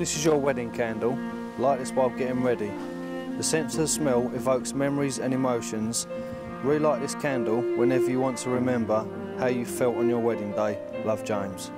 This is your wedding candle. Light this while getting ready. The sense of smell evokes memories and emotions. Relight this candle whenever you want to remember how you felt on your wedding day. Love, James.